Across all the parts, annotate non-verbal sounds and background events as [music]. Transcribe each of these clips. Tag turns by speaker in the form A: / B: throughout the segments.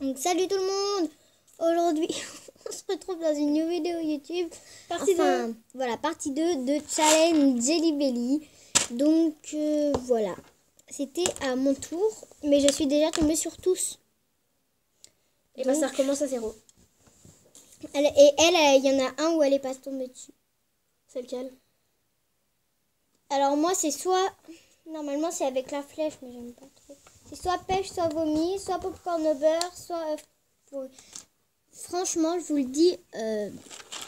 A: Donc salut tout le monde Aujourd'hui, [laughs] on se retrouve dans une nouvelle vidéo YouTube.
B: Partie
A: enfin, voilà, partie 2 de Challenge Jelly Belly. Donc euh, voilà, c'était à mon tour, mais je suis déjà tombée sur tous.
B: Et bah ça recommence à zéro.
A: Elle- et elle, il y en a un où elle est pas tombée dessus.
B: C'est lequel?
A: Alors moi, c'est soit... Normalement, c'est avec la flèche, mais j'aime pas trop. C'est soit pêche, soit vomi, soit popcorn au beurre, soit... œuf pourri. Franchement, je vous le dis, euh,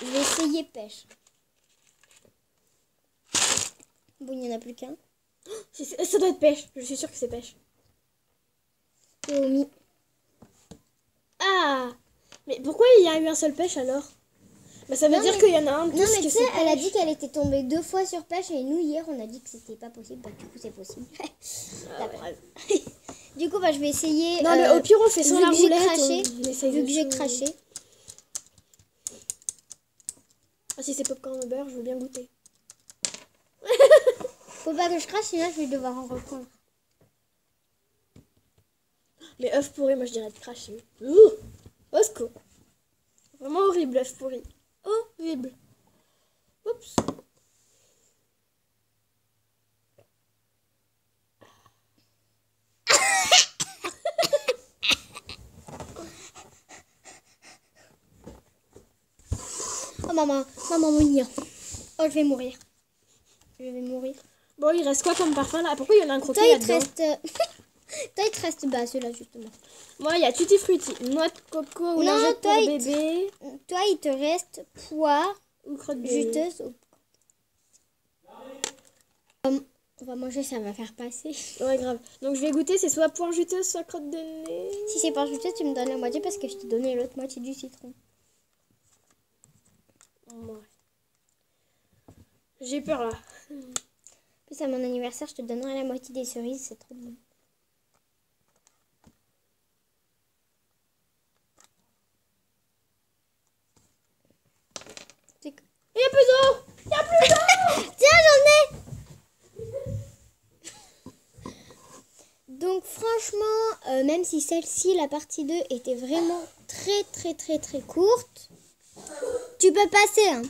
A: je vais essayer pêche. Bon, il n'y en a plus qu'un.
B: C'est- Ça doit être pêche. Je suis sûre que c'est pêche.
A: Vomi.
B: Ah Mais pourquoi il y a eu un seul pêche alors? Bah ça veut
A: Non,
B: dire
A: mais-
B: qu'il y en a un
A: Non,
B: plus
A: mais
B: que
A: tu sais, elle a dit qu'elle était tombée deux fois sur pêche et nous, hier, on a dit que c'était pas possible. Bah, du coup, c'est possible. [laughs]
B: Ah,
A: La
B: ouais.
A: preuve. [laughs] du coup, bah, je vais essayer...
B: Non mais
A: euh,
B: au pire on fait sans la roulette.
A: craché,
B: on
A: Vu que j'ai craché.
B: Ah si c'est popcorn au beurre, je veux bien goûter. [laughs]
A: Faut pas que je crache, sinon je vais devoir en reprendre.
B: Mais œuf pourri, moi je dirais de cracher. Ouh Au secours. Vraiment horrible œuf pourri. Horrible. Oups.
A: Oh maman, maman mourir. Oh je vais mourir. Je vais mourir.
B: Bon il reste quoi comme parfum là? Pourquoi il y en a un croqué
A: Toi il te reste... euh, Toi il te reste... Bah celui-là justement.
B: Moi il y a tutti frutti, noix de coco ou
A: Non,
B: pour
A: toi, te-
B: bébé
A: Toi il te reste poire,
B: ou crotte
A: juteuse. au- Hum, On va manger, ça va faire passer. [laughs]
B: Ouais grave. Donc je vais goûter, c'est soit poire juteuse, soit crotte de nez.
A: Si c'est pas juteuse, tu me donnes la moitié parce que je t'ai donné l'autre moitié du citron.
B: Ouais. J'ai peur là.
A: En plus à mon anniversaire, je te donnerai la moitié des cerises, c'est trop bon.
B: Il y a plus d'eau Il y a plus d'eau [laughs]
A: Tiens, j'en ai Donc franchement, euh, même si celle-ci, la partie 2, était vraiment très très très très courte, tu peux passer. Hein.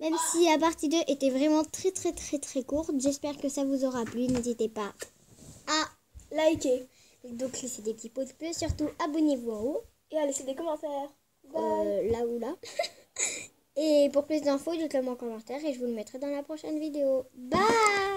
A: Même si la partie 2 était vraiment très très très très courte, j'espère que ça vous aura plu. N'hésitez pas à
B: Likez
A: donc laisser des petits pouces bleus, surtout abonnez-vous en haut,
B: et à laisser des commentaires.
A: Euh, là ou là. [laughs] Et pour plus d'infos, dites-le moi en commentaire et je vous le mettrai dans la prochaine vidéo. Bye